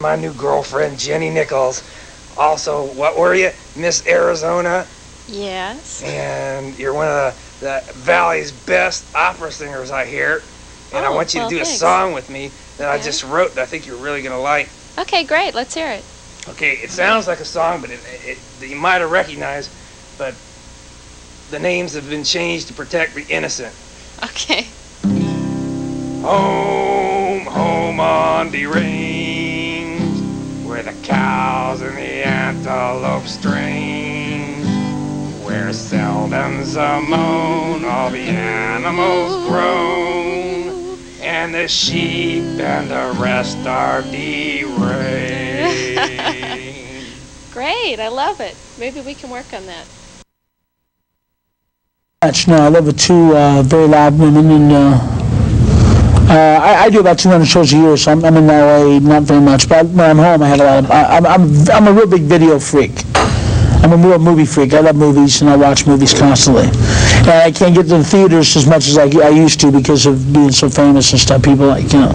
my new girlfriend, Jenny Nichols. Also, what were you? Miss Arizona? Yes. And you're one of the, the Valley's best opera singers, I hear. And I Oh, want you well, to do thanks. a song with me that I just wrote that I think you're really going to like. Okay, great. Let's hear it. Okay, it sounds like a song, but it, it, that you might have recognized, but the names have been changed to protect the innocent. Okay. Home, home on the range, where the cows and the antelope strange, where seldom's a moan, all the animals groan, and the sheep and the rest are deranged. Great. I love it. Maybe we can work on that. much. No, I live with two uh, very loud women, and uh, uh, I, I do about 200 shows a year, so I'm, I'm in LA not very much. But when I'm home, I have a lot of. I, I'm, I'm I'm a real big video freak. I'm a real movie freak. I love movies, and I watch movies constantly. And I can't get to the theaters as much as I, I used to because of being so famous and stuff. People like you know.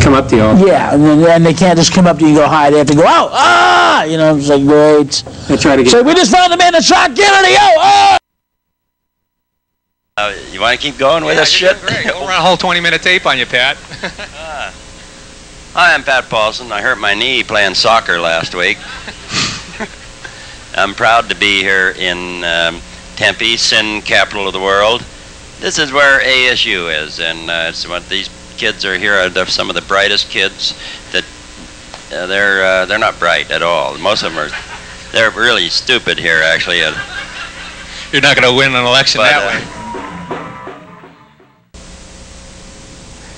Come up to you all. Yeah, and, then, and they can't just come up to you and go hi. They have to go out. Ah, you know, it's like great. I try to get. So we just found the man that shot Kennedy. Oh, ah! Uh, you want to keep going with this shit? Great. We'll run a whole 20-minute tape on you, Pat. Hi, I'm Pat Paulsen. I hurt my knee playing soccer last week. I'm proud to be here in um, Tempe, sin capital of the world. This is where ASU is, and uh, it's what these kids are here. Are some of the brightest kids that uh, they're uh, they're not bright at all. Most of them are they're really stupid here, actually. Uh, You're not going to win an election But, that uh, way.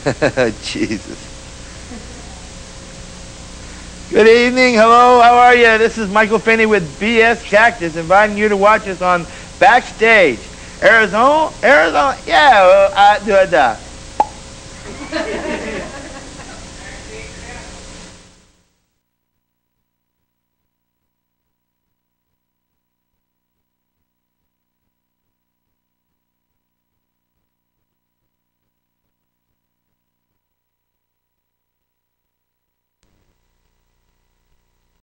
Jesus. Good evening. Hello. How are you? This is Michael Finney with BS Cactus, inviting you to watch us on Backstage. Arizona? Arizona? Yeah. Uh, uh.